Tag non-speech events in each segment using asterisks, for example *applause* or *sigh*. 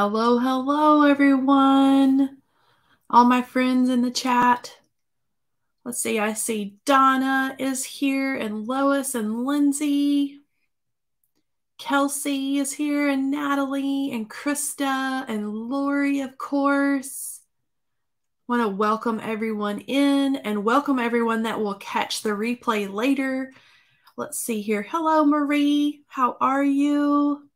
Hello, hello, everyone. All my friends in the chat. Let's see, I see Donna is here, and Lois and Lindsay. Kelsey is here, and Natalie, and Krista, and Lori, of course. Want to welcome everyone in and welcome everyone that will catch the replay later. Let's see here. Hello, Marie. How are you?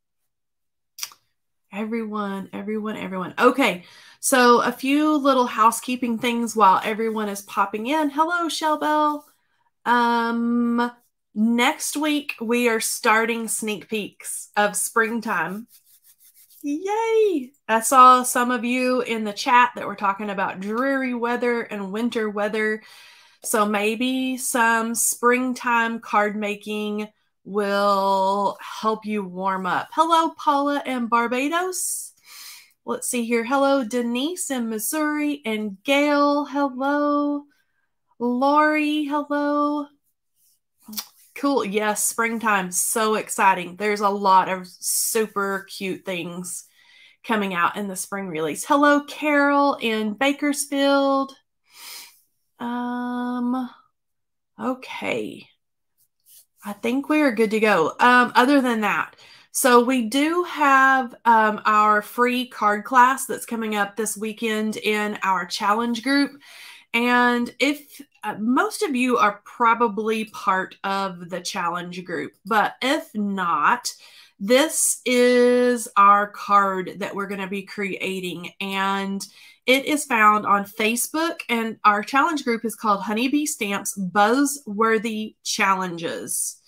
Everyone, everyone, everyone. Okay, so a few little housekeeping things while everyone is popping in. Hello, Shellbell. Um, next week we are starting sneak peeks of springtime. Yay! I saw some of you in the chat that were talking about dreary weather and winter weather. So maybe some springtime card making will help you warm up. Hello, Paula and Barbados. Let's see here. Hello, Denise in Missouri and Gail. Hello. Lori, hello. Cool. Yes, springtime. So exciting. There's a lot of super cute things coming out in the spring release. Hello, Carol in Bakersfield. Um, okay. I think we are good to go. Um, other than that, so we do have um, our free card class that's coming up this weekend in our challenge group. And if uh, most of you are probably part of the challenge group, but if not, this is our card that we're going to be creating. And it is found on Facebook, and our challenge group is called Honeybee Stamps Buzzworthy Challenges.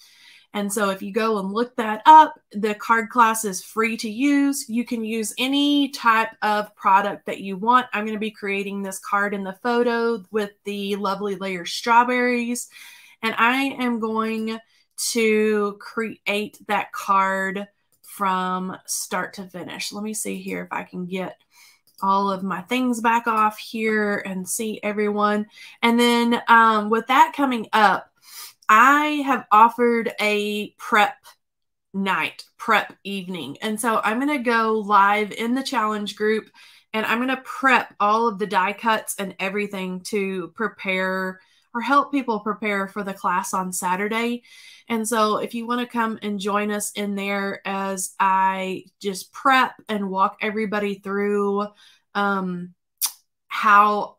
And so if you go and look that up, the card class is free to use. You can use any type of product that you want. I'm going to be creating this card in the photo with the lovely layer strawberries. And I am going to create that card from start to finish. Let me see here if I can get all of my things back off here and see everyone. And then um, with that coming up, I have offered a prep night, prep evening. And so I'm going to go live in the challenge group and I'm going to prep all of the die cuts and everything to prepare or help people prepare for the class on Saturday. And so if you want to come and join us in there as I just prep and walk everybody through um, how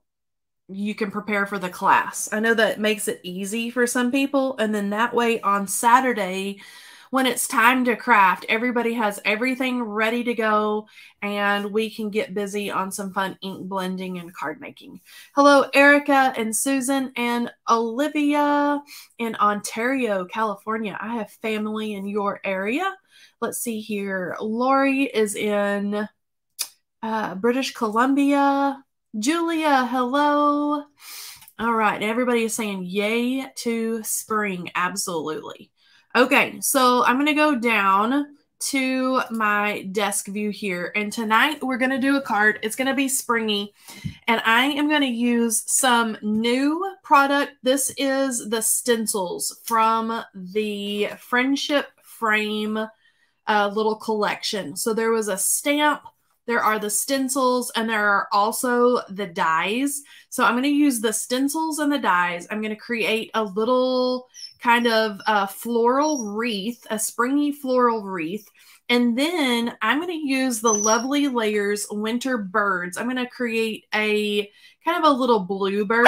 you can prepare for the class. I know that makes it easy for some people. And then that way on Saturday, when it's time to craft, everybody has everything ready to go and we can get busy on some fun ink blending and card making. Hello, Erica and Susan and Olivia in Ontario, California. I have family in your area. Let's see here. Lori is in uh, British Columbia. Julia, hello. All right, everybody is saying yay to spring. Absolutely. Okay, so I'm going to go down to my desk view here. And tonight we're going to do a card. It's going to be springy. And I am going to use some new product. This is the stencils from the Friendship Frame uh, little collection. So there was a stamp there are the stencils and there are also the dies. So I'm going to use the stencils and the dies. I'm going to create a little kind of a floral wreath, a springy floral wreath. And then I'm going to use the Lovely Layers Winter Birds. I'm going to create a kind of a little bluebird.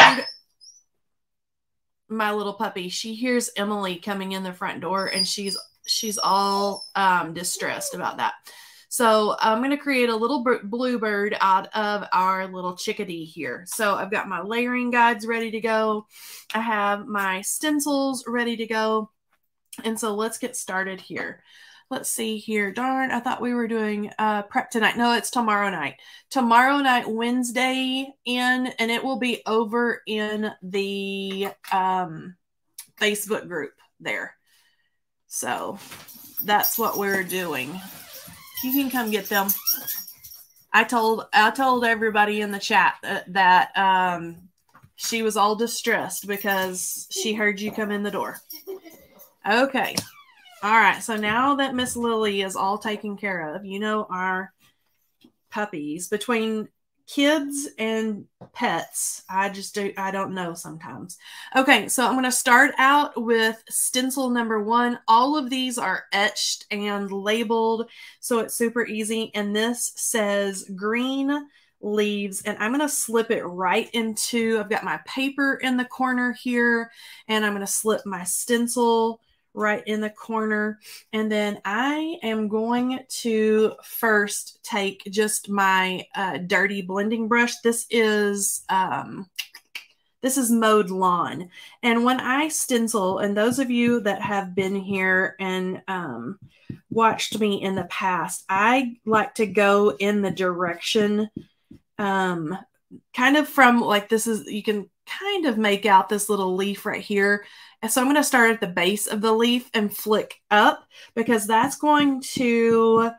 My little puppy, she hears Emily coming in the front door and she's she's all um, distressed about that. So I'm going to create a little bluebird out of our little chickadee here. So I've got my layering guides ready to go. I have my stencils ready to go. And so let's get started here. Let's see here. Darn, I thought we were doing uh, prep tonight. No, it's tomorrow night. Tomorrow night, Wednesday in, and it will be over in the um, Facebook group there. So that's what we're doing. You can come get them. I told I told everybody in the chat that, that um, she was all distressed because she heard you come in the door. Okay. All right. So now that Miss Lily is all taken care of, you know our puppies between kids and pets. I just do, I don't know sometimes. Okay, so I'm going to start out with stencil number one. All of these are etched and labeled, so it's super easy. And this says green leaves and I'm going to slip it right into, I've got my paper in the corner here and I'm going to slip my stencil right in the corner. And then I am going to first take just my uh, dirty blending brush. This is, um, this is Mowed Lawn. And when I stencil, and those of you that have been here and um, watched me in the past, I like to go in the direction um, kind of from like this is, you can kind of make out this little leaf right here. And so I'm going to start at the base of the leaf and flick up because that's going to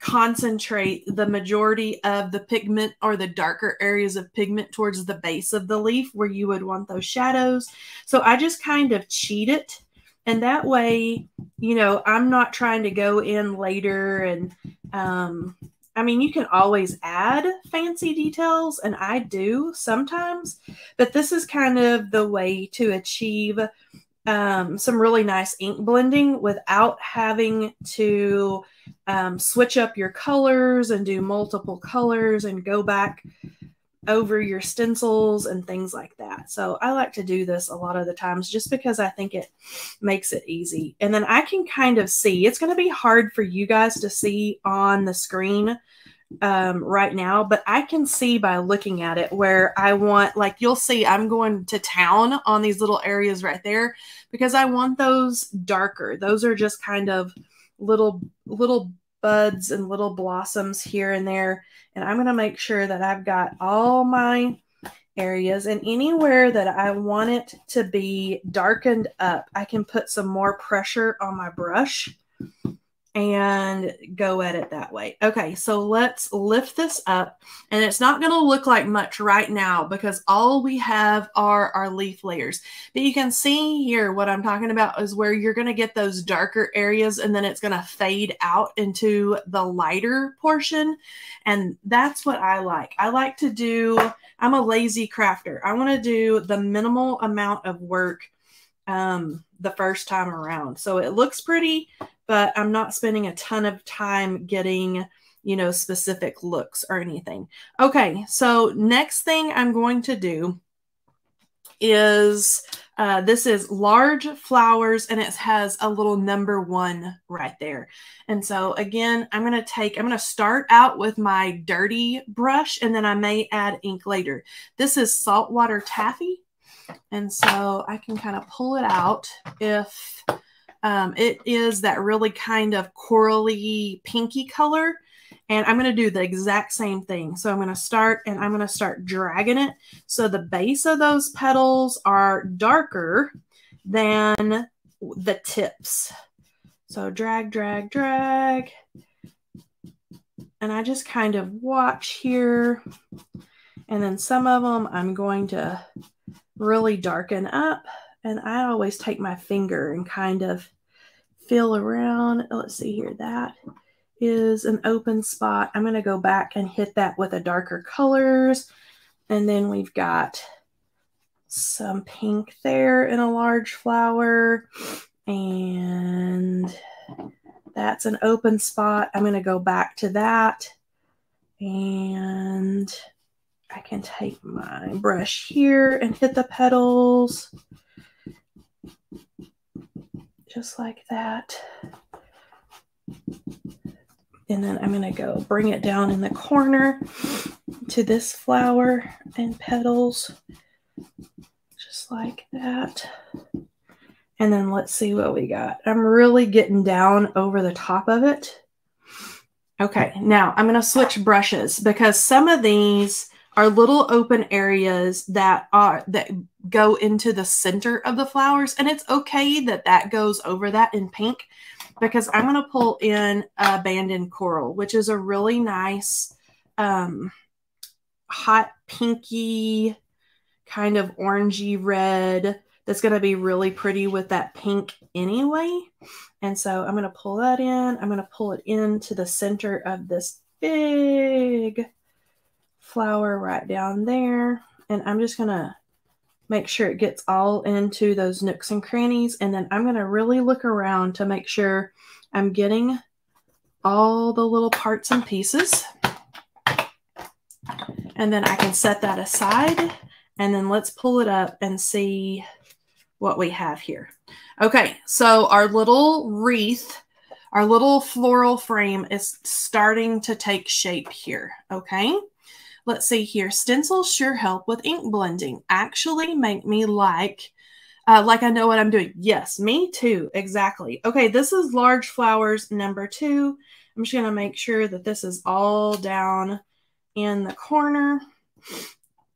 concentrate the majority of the pigment or the darker areas of pigment towards the base of the leaf where you would want those shadows. So I just kind of cheat it. And that way, you know, I'm not trying to go in later and um, I mean, you can always add fancy details, and I do sometimes, but this is kind of the way to achieve um, some really nice ink blending without having to um, switch up your colors and do multiple colors and go back over your stencils and things like that. So I like to do this a lot of the times just because I think it makes it easy. And then I can kind of see, it's going to be hard for you guys to see on the screen um, right now, but I can see by looking at it where I want, like you'll see, I'm going to town on these little areas right there because I want those darker. Those are just kind of little, little buds and little blossoms here and there. And I'm going to make sure that I've got all my areas and anywhere that I want it to be darkened up, I can put some more pressure on my brush and go at it that way. Okay, so let's lift this up. And it's not going to look like much right now because all we have are our leaf layers. But you can see here what I'm talking about is where you're going to get those darker areas and then it's going to fade out into the lighter portion. And that's what I like. I like to do, I'm a lazy crafter. I want to do the minimal amount of work um, the first time around. So it looks pretty, but I'm not spending a ton of time getting, you know, specific looks or anything. Okay, so next thing I'm going to do is uh, this is large flowers and it has a little number one right there. And so again, I'm going to take, I'm going to start out with my dirty brush and then I may add ink later. This is saltwater taffy. And so I can kind of pull it out if um, it is that really kind of corally pinky color. And I'm going to do the exact same thing. So I'm going to start and I'm going to start dragging it. So the base of those petals are darker than the tips. So drag, drag, drag. And I just kind of watch here. And then some of them I'm going to really darken up. And I always take my finger and kind of feel around. Let's see here. That is an open spot. I'm going to go back and hit that with a darker colors. And then we've got some pink there in a large flower. And that's an open spot. I'm going to go back to that. And I can take my brush here and hit the petals just like that. And then I'm going to go bring it down in the corner to this flower and petals, just like that. And then let's see what we got. I'm really getting down over the top of it. Okay, now I'm going to switch brushes because some of these are little open areas that are that go into the center of the flowers. And it's okay that that goes over that in pink because I'm going to pull in abandoned coral which is a really nice um, hot pinky kind of orangey red that's going to be really pretty with that pink anyway. And so I'm going to pull that in. I'm going to pull it into the center of this big flower right down there. And I'm just going to make sure it gets all into those nooks and crannies. And then I'm going to really look around to make sure I'm getting all the little parts and pieces. And then I can set that aside. And then let's pull it up and see what we have here. Okay, so our little wreath, our little floral frame is starting to take shape here, okay? Let's see here. Stencils sure help with ink blending. Actually make me like, uh, like I know what I'm doing. Yes, me too. Exactly. Okay, this is large flowers number two. I'm just going to make sure that this is all down in the corner.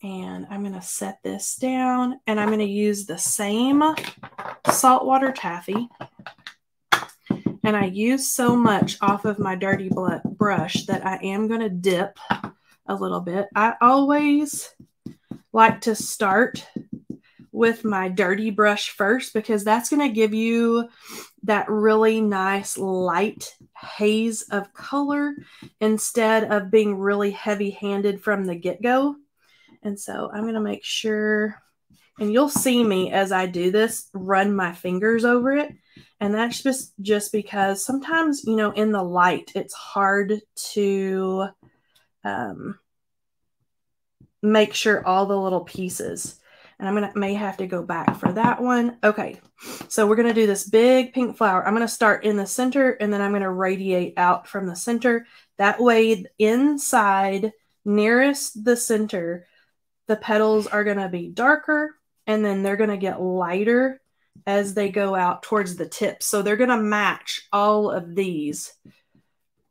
And I'm going to set this down and I'm going to use the same saltwater taffy. And I use so much off of my dirty brush that I am going to dip a little bit. I always like to start with my dirty brush first because that's going to give you that really nice light haze of color instead of being really heavy handed from the get go. And so I'm going to make sure, and you'll see me as I do this, run my fingers over it. And that's just, just because sometimes, you know, in the light, it's hard to um, make sure all the little pieces and I'm going to may have to go back for that one. Okay, so we're going to do this big pink flower. I'm going to start in the center and then I'm going to radiate out from the center. That way inside nearest the center, the petals are going to be darker and then they're going to get lighter as they go out towards the tip. So they're going to match all of these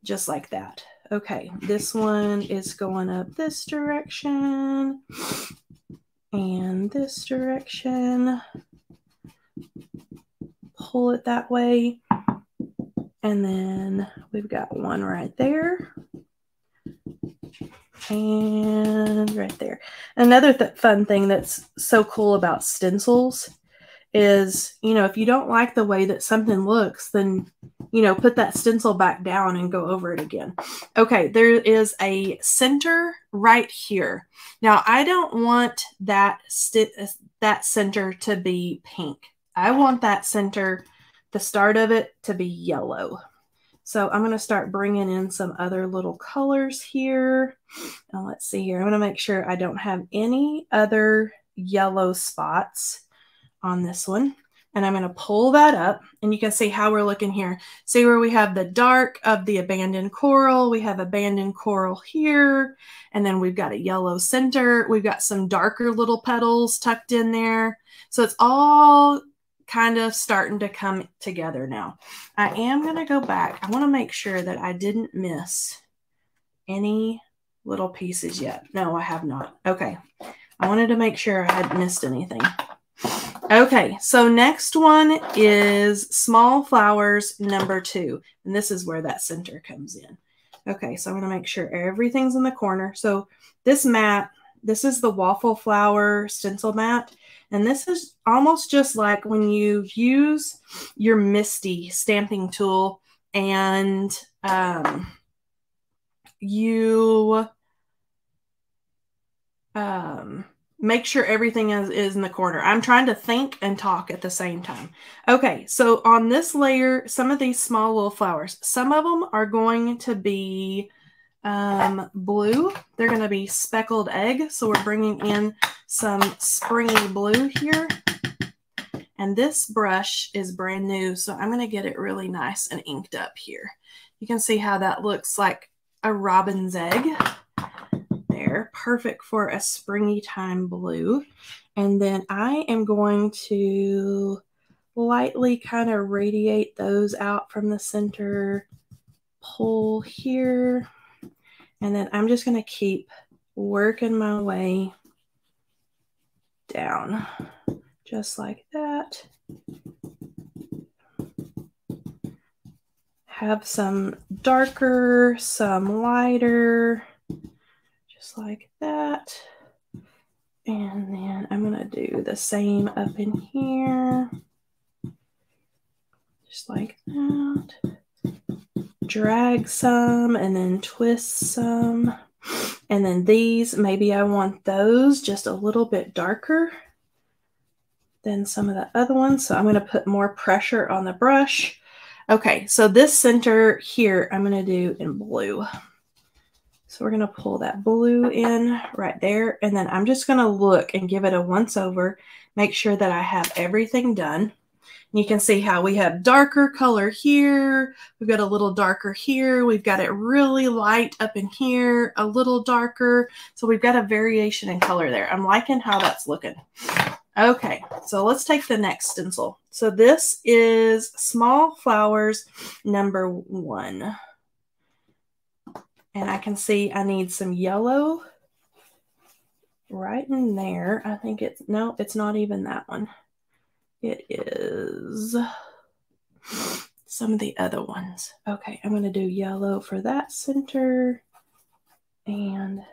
just like that. Okay, this one is going up this direction and this direction. Pull it that way. And then we've got one right there. And right there. Another th fun thing that's so cool about stencils is, you know, if you don't like the way that something looks, then, you know, put that stencil back down and go over it again. Okay, there is a center right here. Now, I don't want that, that center to be pink. I want that center, the start of it, to be yellow. So I'm going to start bringing in some other little colors here. And let's see here. I'm going to make sure I don't have any other yellow spots on this one. And I'm going to pull that up and you can see how we're looking here. See where we have the dark of the abandoned coral. We have abandoned coral here. And then we've got a yellow center. We've got some darker little petals tucked in there. So it's all kind of starting to come together now. I am going to go back. I want to make sure that I didn't miss any little pieces yet. No, I have not. Okay. I wanted to make sure I hadn't missed anything. Okay, so next one is small flowers number two. And this is where that center comes in. Okay, so I'm going to make sure everything's in the corner. So this mat, this is the waffle flower stencil mat. And this is almost just like when you use your MISTI stamping tool and um, you um, make sure everything is, is in the corner. I'm trying to think and talk at the same time. Okay, so on this layer, some of these small little flowers, some of them are going to be um, blue. They're going to be speckled egg. So we're bringing in some springy blue here. And this brush is brand new, so I'm going to get it really nice and inked up here. You can see how that looks like a robin's egg there. Perfect for a springy time blue. And then I am going to lightly kind of radiate those out from the center, pull here, and then I'm just going to keep working my way down just like that. Have some darker, some lighter like that. And then I'm going to do the same up in here. Just like that. drag some and then twist some. And then these, maybe I want those just a little bit darker than some of the other ones. So I'm going to put more pressure on the brush. Okay, so this center here, I'm going to do in blue. So we're going to pull that blue in right there. And then I'm just going to look and give it a once over, make sure that I have everything done. And you can see how we have darker color here. We've got a little darker here. We've got it really light up in here, a little darker. So we've got a variation in color there. I'm liking how that's looking. Okay, so let's take the next stencil. So this is Small Flowers number one. And I can see I need some yellow right in there. I think it's, no, it's not even that one. It is some of the other ones. Okay, I'm going to do yellow for that center. And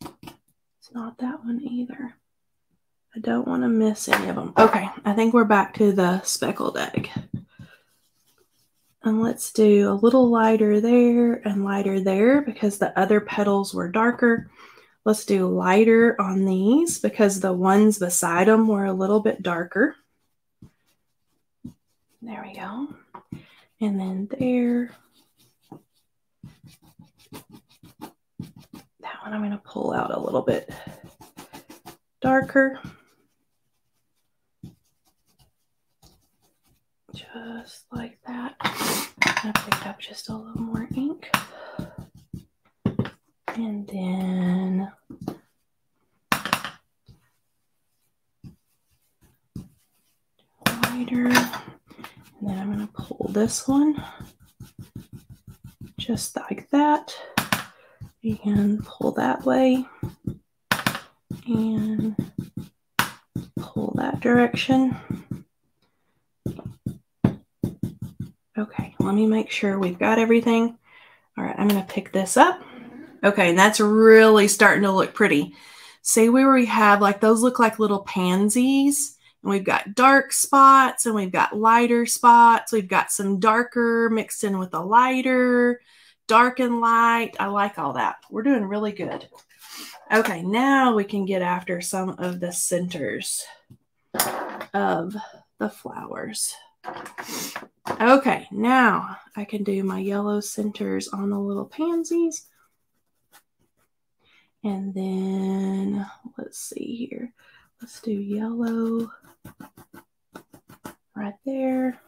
it's not that one either. I don't want to miss any of them. Okay, I think we're back to the speckled egg. And let's do a little lighter there and lighter there because the other petals were darker. Let's do lighter on these because the ones beside them were a little bit darker. There we go. And then there. That one I'm going to pull out a little bit darker. Just like that. I picked up just a little more ink. And then lighter. And then I'm going to pull this one just like that and pull that way and pull that direction. Okay, let me make sure we've got everything. All right, I'm going to pick this up. Okay, and that's really starting to look pretty. See where we have like those look like little pansies and we've got dark spots and we've got lighter spots. We've got some darker mixed in with a lighter, dark and light. I like all that. We're doing really good. Okay, now we can get after some of the centers of the flowers. Okay, now I can do my yellow centers on the little pansies. And then let's see here. Let's do yellow right there.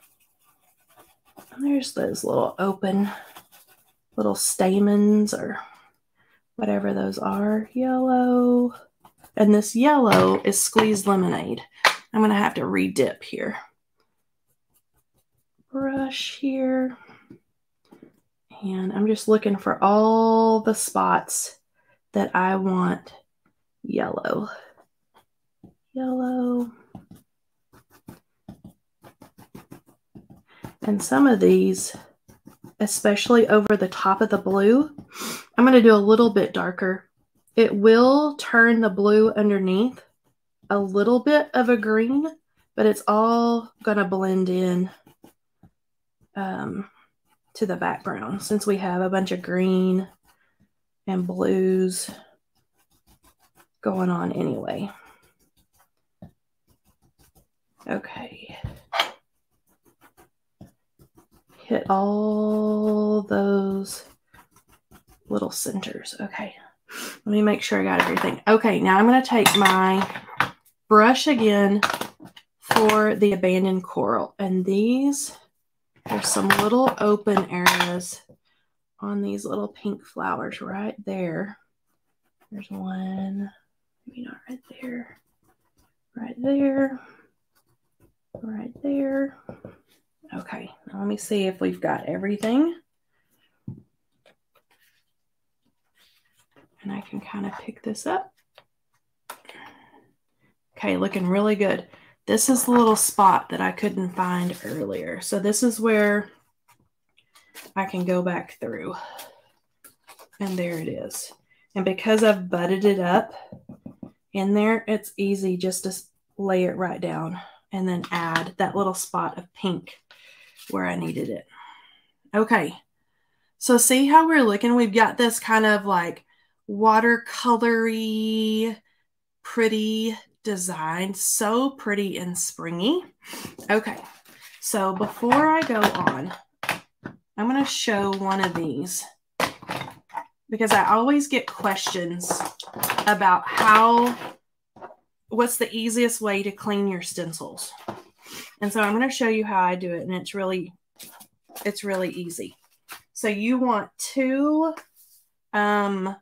And there's those little open little stamens or whatever those are. Yellow. And this yellow is squeezed lemonade. I'm going to have to redip here. Brush here. And I'm just looking for all the spots that I want yellow. Yellow. And some of these, especially over the top of the blue, I'm going to do a little bit darker. It will turn the blue underneath a little bit of a green, but it's all going to blend in um, to the background since we have a bunch of green and blues going on anyway. Okay hit all those little centers. Okay, let me make sure I got everything. Okay, now I'm going to take my brush again for the abandoned coral. And these, there's some little open areas on these little pink flowers right there. There's one, maybe not right there, right there, right there. Okay, now let me see if we've got everything. And I can kind of pick this up. Okay, looking really good. This is the little spot that I couldn't find earlier. So this is where I can go back through. And there it is. And because I've butted it up in there, it's easy just to lay it right down and then add that little spot of pink where I needed it. Okay. So see how we're looking? We've got this kind of like watercolory, pretty design. So pretty and springy. Okay. So before I go on, I'm going to show one of these because I always get questions about how, what's the easiest way to clean your stencils. And so I'm going to show you how I do it. And it's really, it's really easy. So you want two um,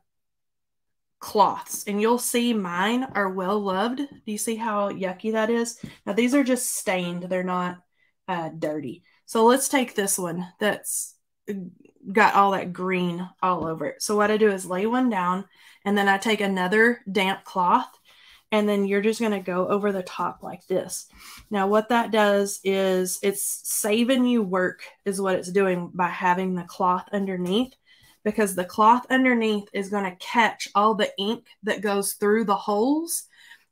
cloths and you'll see mine are well loved. Do you see how yucky that is? Now these are just stained. They're not uh, dirty. So let's take this one that's got all that green all over it. So what I do is lay one down and then I take another damp cloth and then you're just going to go over the top like this. Now what that does is it's saving you work is what it's doing by having the cloth underneath because the cloth underneath is going to catch all the ink that goes through the holes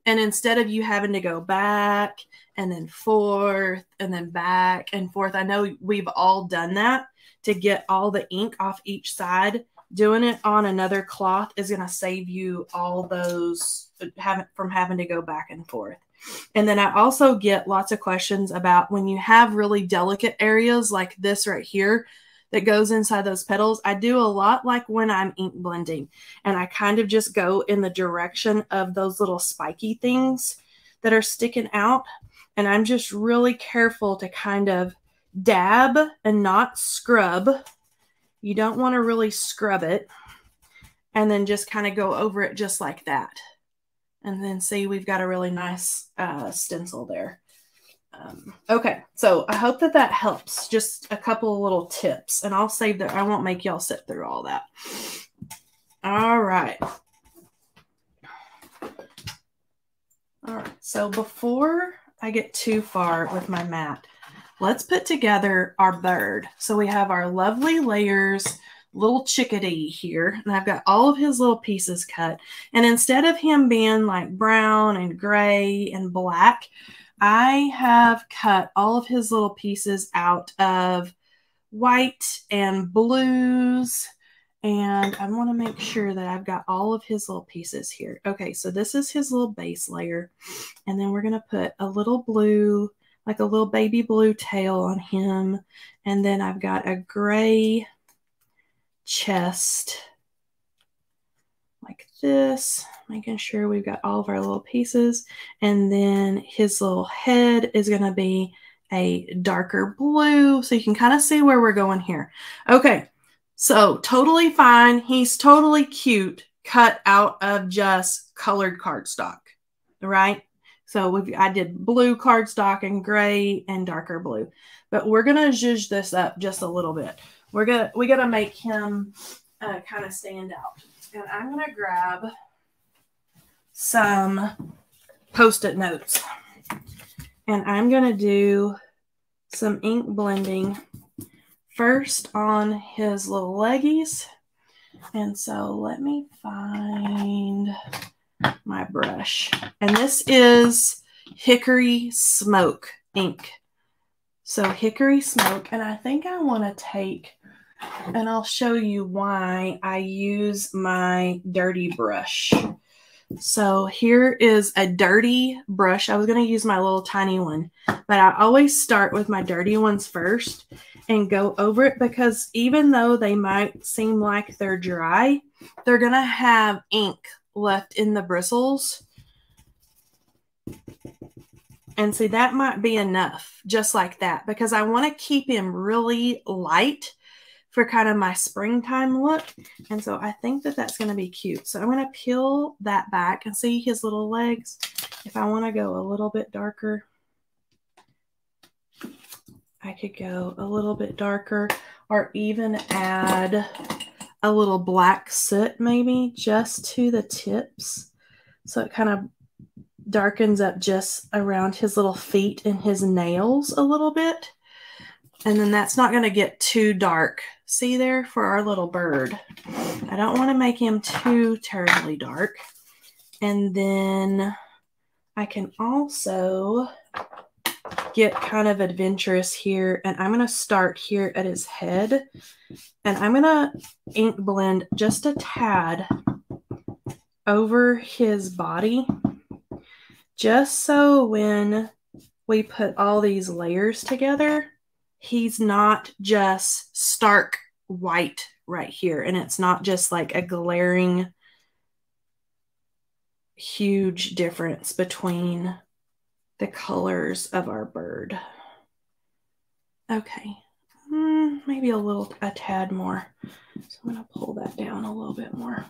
and instead of you having to go back and then forth and then back and forth, I know we've all done that to get all the ink off each side. Doing it on another cloth is going to save you all those from having to go back and forth. And then I also get lots of questions about when you have really delicate areas like this right here that goes inside those petals. I do a lot like when I'm ink blending and I kind of just go in the direction of those little spiky things that are sticking out. And I'm just really careful to kind of dab and not scrub. You don't want to really scrub it. And then just kind of go over it just like that. And then see, we've got a really nice uh, stencil there. Um, okay, so I hope that that helps. Just a couple of little tips, and I'll save that. I won't make y'all sit through all that. All right. All right, so before I get too far with my mat, let's put together our bird. So we have our lovely layers, little chickadee here, and I've got all of his little pieces cut. And instead of him being like brown and gray and black, I have cut all of his little pieces out of white and blues. And I want to make sure that I've got all of his little pieces here. Okay, so this is his little base layer. And then we're going to put a little blue, like a little baby blue tail on him. And then I've got a gray chest this, making sure we've got all of our little pieces. And then his little head is going to be a darker blue. So you can kind of see where we're going here. Okay, so totally fine. He's totally cute, cut out of just colored cardstock, right? So I did blue cardstock and gray and darker blue. But we're going to zhuzh this up just a little bit. We're going to, we got to make him uh, kind of stand out and I'm going to grab some post-it notes. And I'm going to do some ink blending first on his little leggies. And so let me find my brush. And this is Hickory Smoke ink. So Hickory Smoke. And I think I want to take and I'll show you why I use my dirty brush. So here is a dirty brush. I was going to use my little tiny one, but I always start with my dirty ones first and go over it because even though they might seem like they're dry, they're going to have ink left in the bristles. And see, that might be enough just like that because I want to keep him really light for kind of my springtime look. And so I think that that's going to be cute. So I'm going to peel that back and see his little legs. If I want to go a little bit darker, I could go a little bit darker or even add a little black soot maybe just to the tips. So it kind of darkens up just around his little feet and his nails a little bit. And then that's not going to get too dark. See there for our little bird. I don't want to make him too terribly dark. And then I can also get kind of adventurous here and I'm going to start here at his head and I'm going to ink blend just a tad over his body just so when we put all these layers together, he's not just stark white right here and it's not just like a glaring huge difference between the colors of our bird. Okay, mm, maybe a little, a tad more. So I'm going to pull that down a little bit more.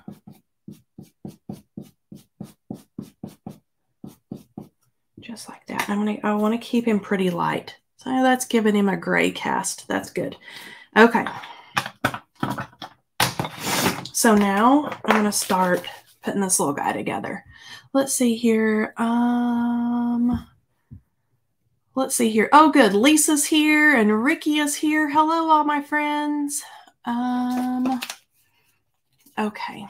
Just like that. I'm gonna, I want to keep him pretty light. So that's giving him a gray cast. That's good. Okay. So now I'm going to start putting this little guy together. Let's see here. Um, let's see here. Oh, good. Lisa's here and Ricky is here. Hello, all my friends. Um, okay.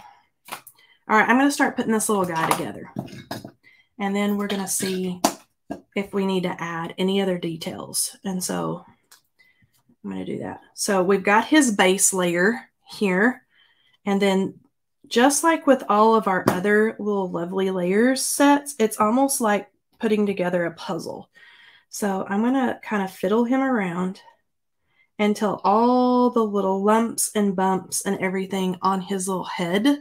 All right, I'm going to start putting this little guy together. And then we're going to see if we need to add any other details. And so I'm going to do that. So we've got his base layer here. And then just like with all of our other little lovely layers sets, it's almost like putting together a puzzle. So I'm going to kind of fiddle him around until all the little lumps and bumps and everything on his little head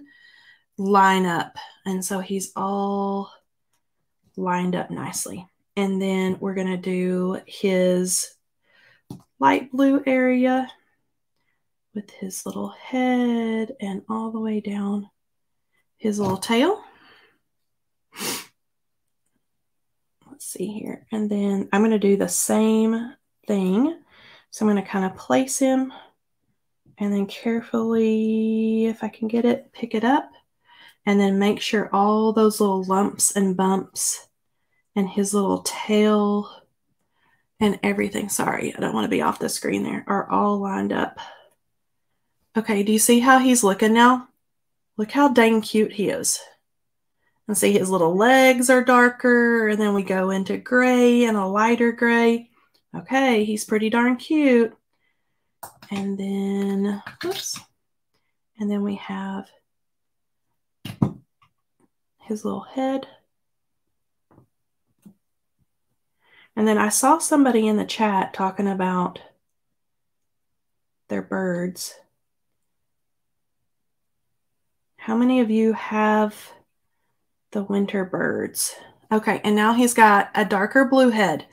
line up. And so he's all lined up nicely. And then we're going to do his light blue area with his little head and all the way down his little tail. Let's see here. And then I'm going to do the same thing. So I'm going to kind of place him and then carefully, if I can get it, pick it up and then make sure all those little lumps and bumps and his little tail and everything, sorry, I don't want to be off the screen there, are all lined up. Okay, do you see how he's looking now? Look how dang cute he is. And see his little legs are darker, and then we go into gray and a lighter gray. Okay, he's pretty darn cute. And then, oops, and then we have his little head. And then I saw somebody in the chat talking about their birds. How many of you have the winter birds? Okay, and now he's got a darker blue head.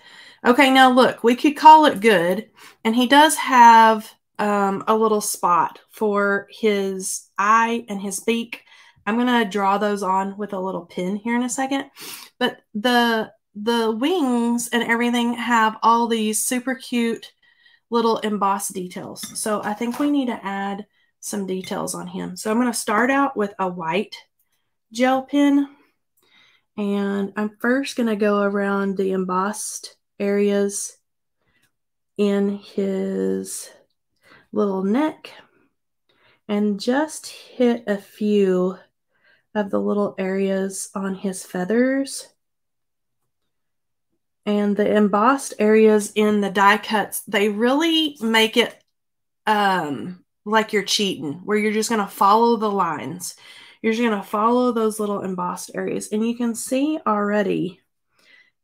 Okay, now look, we could call it good. And he does have um, a little spot for his eye and his beak. I'm going to draw those on with a little pin here in a second. But the the wings and everything have all these super cute little embossed details. So I think we need to add some details on him. So I'm going to start out with a white gel pen. And I'm first going to go around the embossed areas in his little neck and just hit a few of the little areas on his feathers. And the embossed areas in the die cuts, they really make it um, like you're cheating, where you're just going to follow the lines. You're just going to follow those little embossed areas. And you can see already,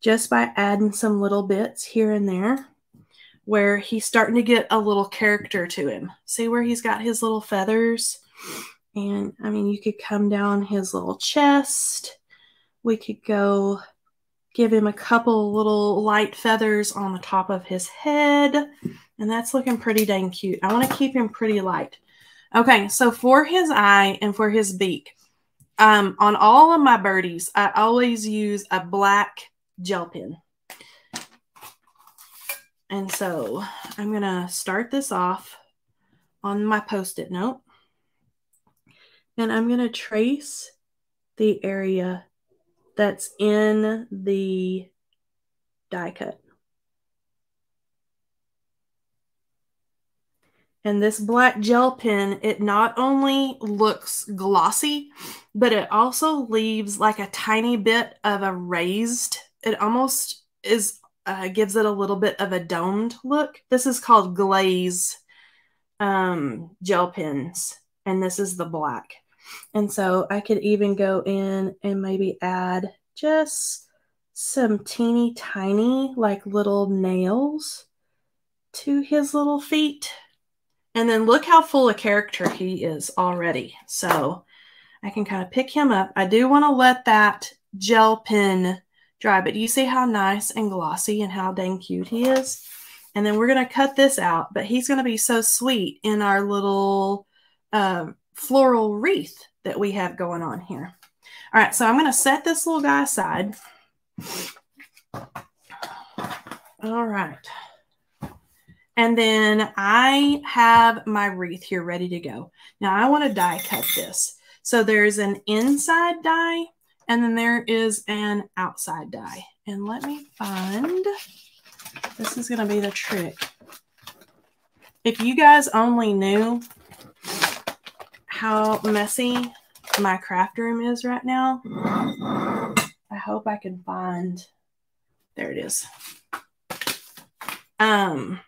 just by adding some little bits here and there, where he's starting to get a little character to him. See where he's got his little feathers? And I mean, you could come down his little chest. We could go give him a couple little light feathers on the top of his head. And that's looking pretty dang cute. I want to keep him pretty light. Okay, so for his eye and for his beak, um, on all of my birdies, I always use a black gel pen. And so I'm going to start this off on my post-it note. And I'm going to trace the area that's in the die cut. And this black gel pen, it not only looks glossy, but it also leaves like a tiny bit of a raised, it almost is uh, gives it a little bit of a domed look. This is called Glaze um, gel pens, and this is the black. And so I could even go in and maybe add just some teeny tiny like little nails to his little feet. And then look how full of character he is already. So I can kind of pick him up. I do want to let that gel pen dry, but you see how nice and glossy and how dang cute he is? And then we're going to cut this out, but he's going to be so sweet in our little uh, floral wreath that we have going on here. All right, so I'm going to set this little guy aside. All right. And then I have my wreath here ready to go. Now I want to die cut this. So there's an inside die and then there is an outside die. And let me find, this is going to be the trick. If you guys only knew how messy my craft room is right now, I hope I can find, there it is. Um,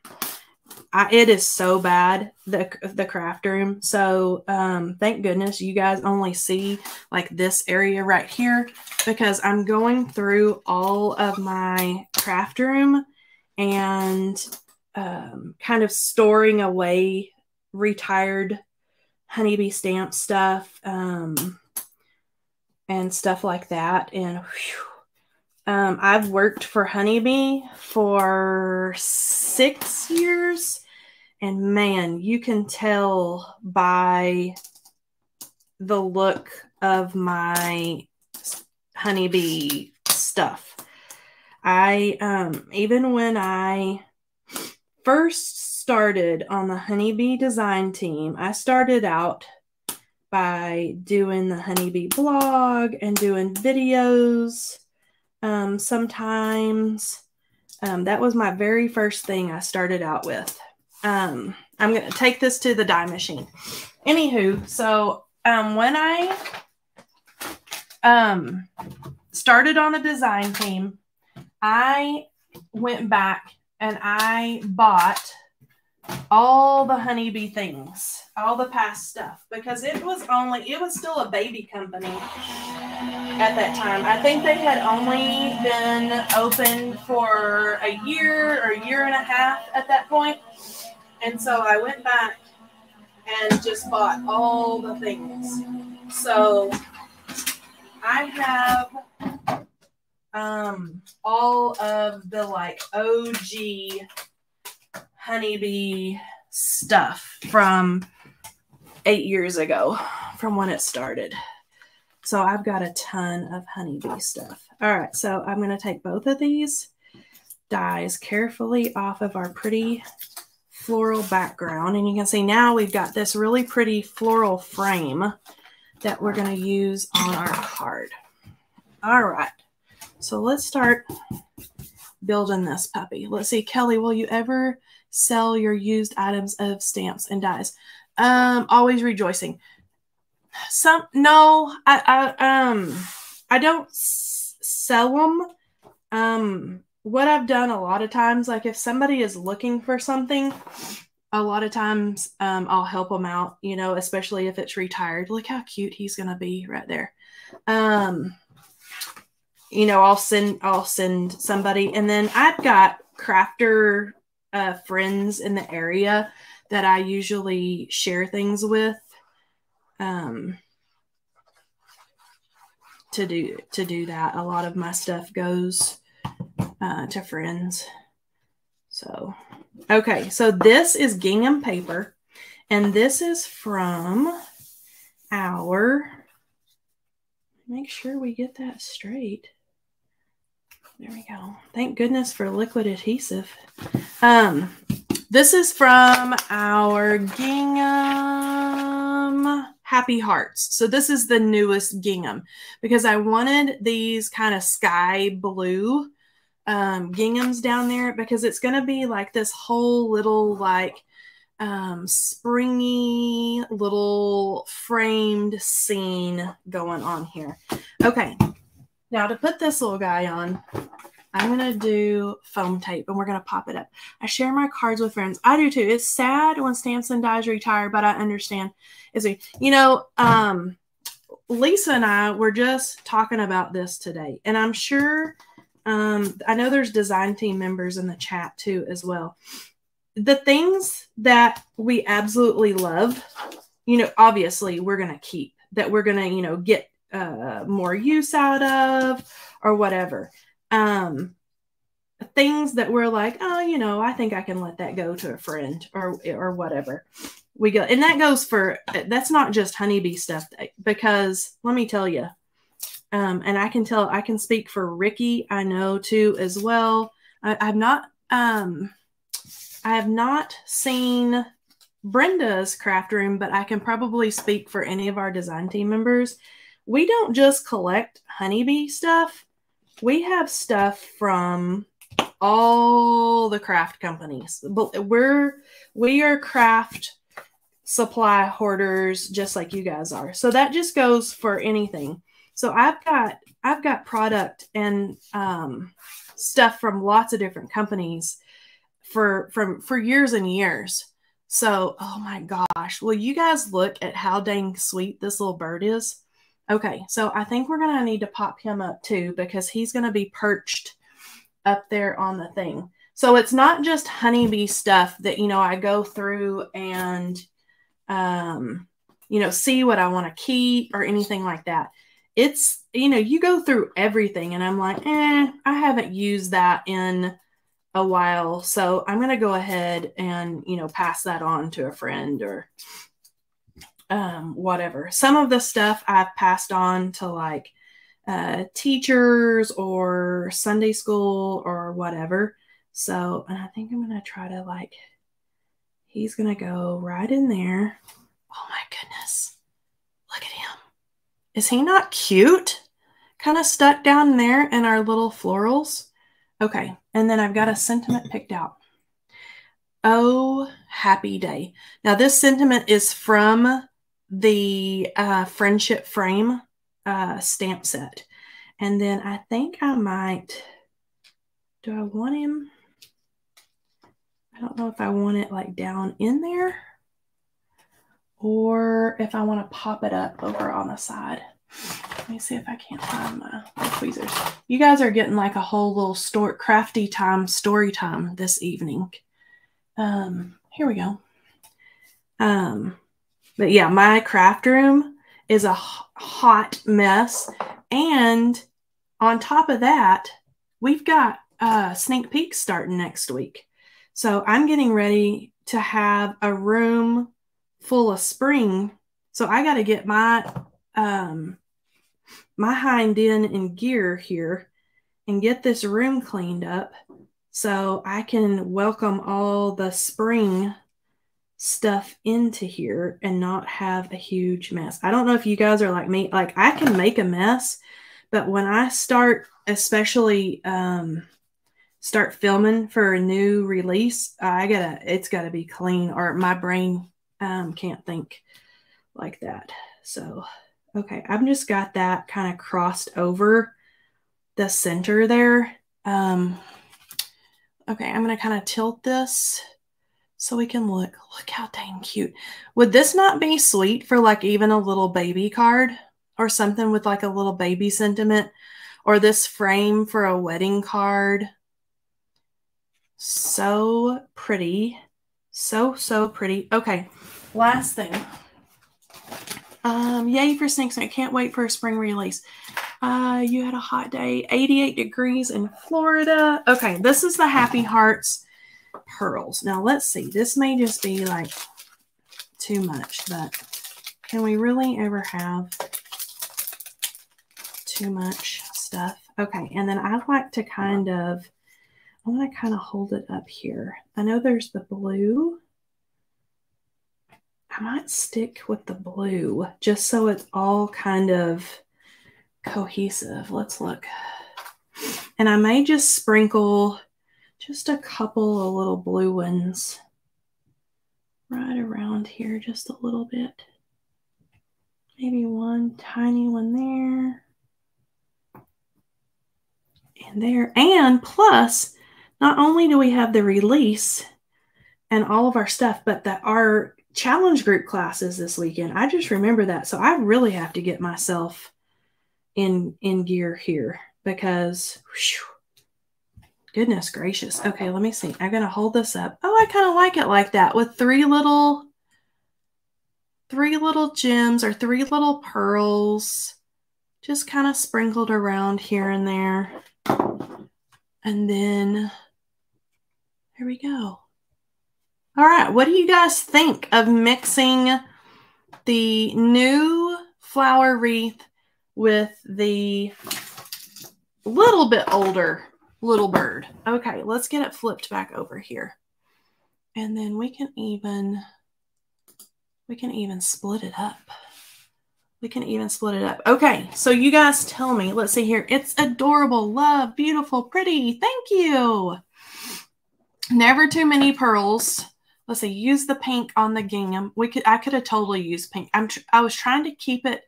I, it is so bad the the craft room. So um, thank goodness you guys only see like this area right here because I'm going through all of my craft room and um, kind of storing away retired honeybee stamp stuff um, and stuff like that. And whew, um, I've worked for Honeybee for six years and man, you can tell by the look of my honeybee stuff. I, um, even when I first started on the honeybee design team, I started out by doing the honeybee blog and doing videos um, sometimes. Um, that was my very first thing I started out with. Um, I'm going to take this to the die machine. Anywho, so um, when I um, started on the design team, I went back and I bought all the honeybee things, all the past stuff, because it was only, it was still a baby company at that time. I think they had only been open for a year or a year and a half at that point. And so I went back and just bought all the things. So I have um, all of the like OG honeybee stuff from eight years ago from when it started. So I've got a ton of honeybee stuff. All right, so I'm going to take both of these dies carefully off of our pretty floral background. And you can see now we've got this really pretty floral frame that we're going to use on our card. All right. So let's start building this puppy. Let's see, Kelley, will you ever sell your used items of stamps and dies? Um, always rejoicing. Some no, I, I um I don't sell them. Um, what I've done a lot of times, like if somebody is looking for something, a lot of times um, I'll help them out, you know, especially if it's retired. Look how cute he's to be right there. Um, you know, I'll send, I'll send somebody. And then I've got crafter uh, friends in the area that I usually share things with. Um, to do to do that a lot of my stuff goes uh, to friends. So, okay, so this is gingham paper, and this is from our, make sure we get that straight. There we go. Thank goodness for liquid adhesive. Um, this is from our gingham Happy Hearts. So this is the newest gingham because I wanted these kind of sky blue um, ginghams down there because it's going to be like this whole little like um, springy little framed scene going on here. Okay, now to put this little guy on, I'm going to do foam tape and we're going to pop it up. I share my cards with friends. I do too. It's sad when Stamson dies retired, but I understand. Is you know, um, Lisa and I were just talking about this today, and I'm sure um, I know there's design team members in the chat too as well. The things that we absolutely love, you know, obviously we're going to keep that we're going to, you know, get uh, more use out of or whatever. Um, things that we're like, oh, you know, I think I can let that go to a friend or or whatever. We go, and that goes for that's not just honeybee stuff because let me tell you, um, and I can tell I can speak for Ricky. I know too as well. I, I've not um, I have not seen Brenda's craft room, but I can probably speak for any of our design team members. We don't just collect honeybee stuff. We have stuff from all the craft companies. But we're we are craft supply hoarders just like you guys are. So that just goes for anything. So I've got I've got product and um, stuff from lots of different companies for from for years and years. So, oh my gosh, will you guys look at how dang sweet this little bird is? Okay, so I think we're gonna need to pop him up too because he's gonna be perched up there on the thing. So it's not just honeybee stuff that you know I go through and um you know see what I want to keep or anything like that. It's you know you go through everything and I'm like, "Eh, I haven't used that in a while, so I'm going to go ahead and, you know, pass that on to a friend or um whatever. Some of the stuff I've passed on to like uh, teachers or Sunday school or whatever. So, and I think I'm going to try to like, he's going to go right in there. Oh my goodness. Look at him. Is he not cute? Kind of stuck down there in our little florals. Okay. And then I've got a sentiment picked out. Oh, happy day. Now, this sentiment is from the uh, friendship frame uh, stamp set. And then I think I might, do I want him? I don't know if I want it like down in there or if I want to pop it up over on the side. Let me see if I can't find my, my tweezers. You guys are getting like a whole little store crafty time, story time this evening. Um, here we go. Um, but yeah, my craft room is a hot mess. And on top of that, we've got uh, sneak peeks starting next week. So I'm getting ready to have a room full of spring. So I got to get my um, my hind in in gear here and get this room cleaned up so I can welcome all the spring stuff into here and not have a huge mess. I don't know if you guys are like me. Like I can make a mess, but when I start, especially um, start filming for a new release, I gotta, it's gotta be clean or my brain um, can't think like that. So, okay, I've just got that kind of crossed over the center there. Um, okay, I'm gonna kind of tilt this so we can look. Look how dang cute. Would this not be sweet for like even a little baby card or something with like a little baby sentiment or this frame for a wedding card? So pretty. So, so pretty. Okay, last thing. Um, yay for Snakes. I can't wait for a spring release. Uh, you had a hot day, 88 degrees in Florida. Okay, this is the Happy Hearts pearls. Now let's see. This may just be like too much, but can we really ever have too much stuff? Okay, and then I like to kind of, I want to kind of hold it up here. I know there's the blue. I might stick with the blue just so it's all kind of cohesive. Let's look. And I may just sprinkle just a couple of little blue ones right around here, just a little bit. Maybe one tiny one there. And there, and plus, not only do we have the release and all of our stuff, but that our challenge group classes this weekend. I just remember that. So I really have to get myself in in gear here because whew, goodness gracious. Okay, let me see. I'm gonna hold this up. Oh, I kind of like it like that with three little three little gems or three little pearls just kind of sprinkled around here and there. And then there we go. All right, what do you guys think of mixing the new flower wreath with the little bit older little bird? Okay, let's get it flipped back over here. And then we can even we can even split it up. We can even split it up. Okay, so you guys tell me. Let's see here. It's adorable, love, beautiful, pretty. Thank you. Never too many pearls. Let's see. Use the pink on the gingham. We could. I could have totally used pink. I'm. I was trying to keep it.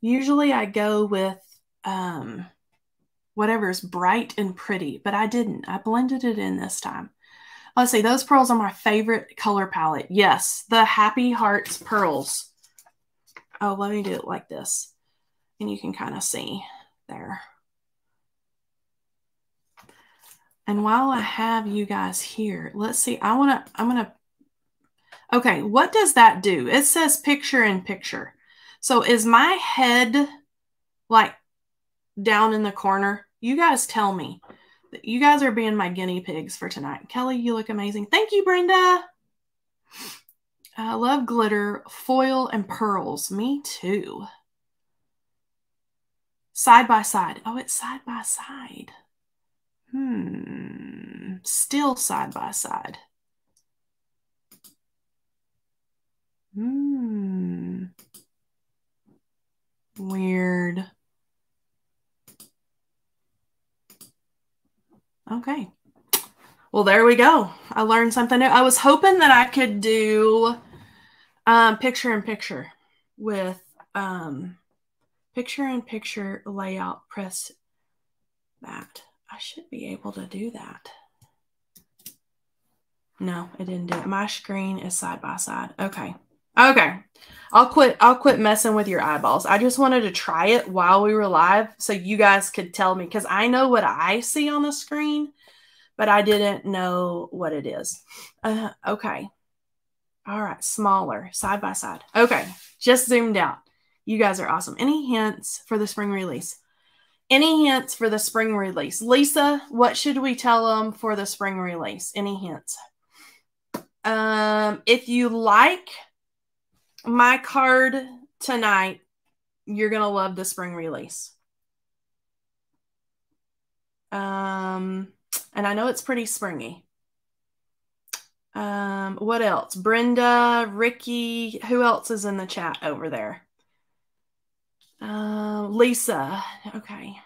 Usually, I go with um, whatever is bright and pretty, but I didn't. I blended it in this time. Let's see, those pearls are my favorite color palette. Yes, the Happy Hearts pearls. Oh, let me do it like this. And you can kind of see there. And while I have you guys here, let's see. I want to, I'm going to, okay, what does that do? It says picture in picture. So is my head like down in the corner? You guys tell me. That you guys are being my guinea pigs for tonight. Kelley, you look amazing. Thank you, Brenda. I love glitter, foil, and pearls. Me too. Side by side. Oh, it's side by side. Hmm. Still side by side. Hmm. Weird. Okay. Well, there we go. I learned something new. I was hoping that I could do um, picture in picture with um, picture in picture layout. Press that. I should be able to do that. No, it didn't do it. My screen is side by side. Okay. Okay. I'll quit I'll quit messing with your eyeballs. I just wanted to try it while we were live so you guys could tell me cuz I know what I see on the screen, but I didn't know what it is. Uh, okay. All right, smaller, side by side. Okay, just zoomed out. You guys are awesome. Any hints for the spring release? Any hints for the spring release? Lisa, what should we tell them for the spring release? Any hints? Um, if you like my card tonight, you're going to love the spring release. Um, and I know it's pretty springy. Um, what else? Brenda, Ricky, who else is in the chat over there? Uh, Lisa. Okay.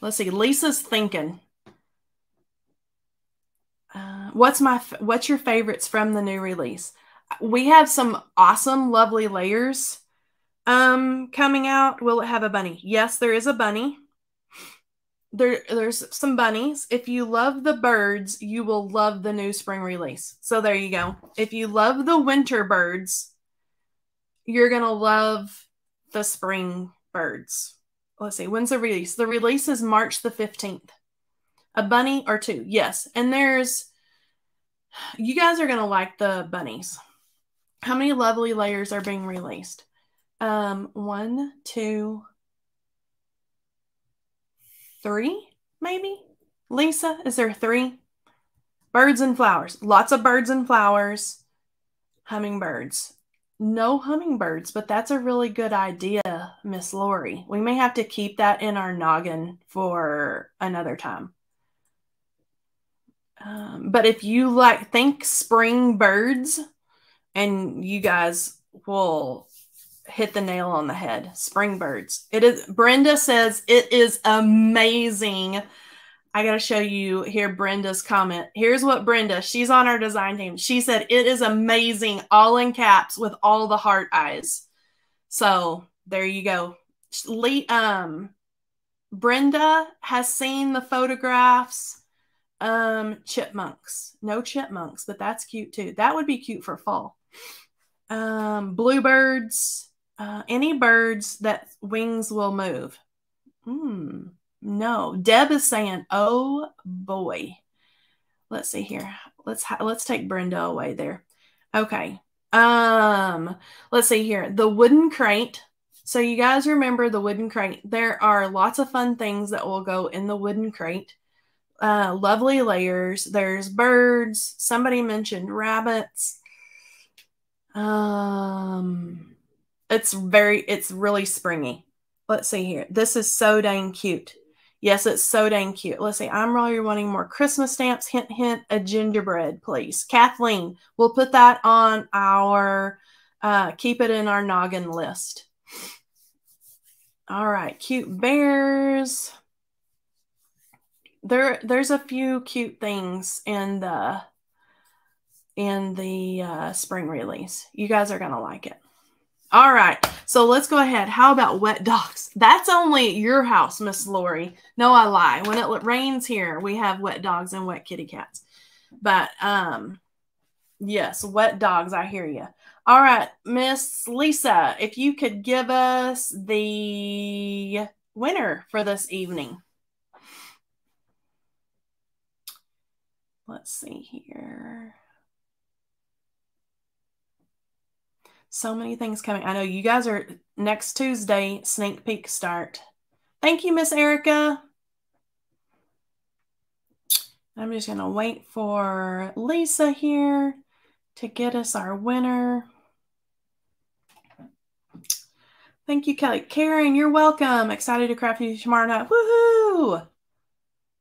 Let's see. Lisa's thinking. Uh, what's my what's your favorites from the new release? We have some awesome, lovely layers um coming out. Will it have a bunny? Yes, there is a bunny. There, there's some bunnies. If you love the birds, you will love the new spring release. So there you go. If you love the winter birds, you're gonna love the spring birds. Let's see, when's the release? The release is March the 15th. A bunny or two, yes. And there's you guys are gonna like the bunnies how many lovely layers are being released? Um, one, two, three, maybe. Lisa, is there three? Birds and flowers. Lots of birds and flowers. Hummingbirds. No hummingbirds, but that's a really good idea, Miss Lori. We may have to keep that in our noggin for another time. Um, but if you like, think spring birds and you guys will hit the nail on the head. Spring birds. It is Brenda says it is amazing. I got to show you here Brenda's comment. Here's what Brenda, she's on our design team. She said it is amazing all in caps with all the heart eyes. So, there you go. Lee um Brenda has seen the photographs. Um, chipmunks. No chipmunks, but that's cute too. That would be cute for fall. Um, bluebirds. Uh, any birds that wings will move. Hmm. No. Deb is saying, "Oh boy." Let's see here. Let's let's take Brenda away there. Okay. Um, let's see here. The wooden crate. So you guys remember the wooden crate. There are lots of fun things that will go in the wooden crate. Uh, lovely layers. There's birds. Somebody mentioned rabbits. Um, it's very, it's really springy. Let's see here. This is so dang cute. Yes, it's so dang cute. Let's see. I'm really wanting more Christmas stamps. Hint, hint, a gingerbread, please. Kathleen, we'll put that on our, uh, keep it in our noggin list. All right, cute bears. There, there's a few cute things in the in the uh, spring release. You guys are gonna like it. All right, so let's go ahead. How about wet dogs? *laughs* That's only your house, Miss Lori. No, I lie. When it rains here, we have wet dogs and wet kitty cats. But um, yes, wet dogs. I hear you. All right, Miss Lisa, if you could give us the winner for this evening. Let's see here. So many things coming. I know you guys are next Tuesday, sneak peek start. Thank you, Miss Erica. I'm just going to wait for Lisa here to get us our winner. Thank you, Kelley. Karen, you're welcome. Excited to craft you tomorrow night. Woohoo!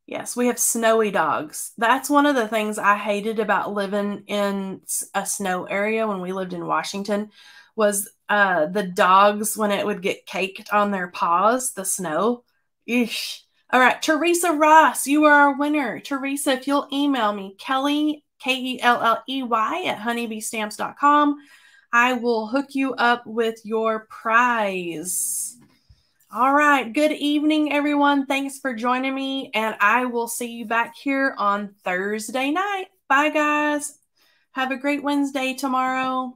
Yes, we have snowy dogs. That's one of the things I hated about living in a snow area when we lived in Washington was uh, the dogs when it would get caked on their paws, the snow. Eesh. All right, Teresa Ross, you are our winner. Teresa, if you'll email me, Kelley, K E L L E Y, at honeybeestamps.com, I will hook you up with your prize. All right. Good evening, everyone. Thanks for joining me. And I will see you back here on Thursday night. Bye, guys. Have a great Wednesday tomorrow.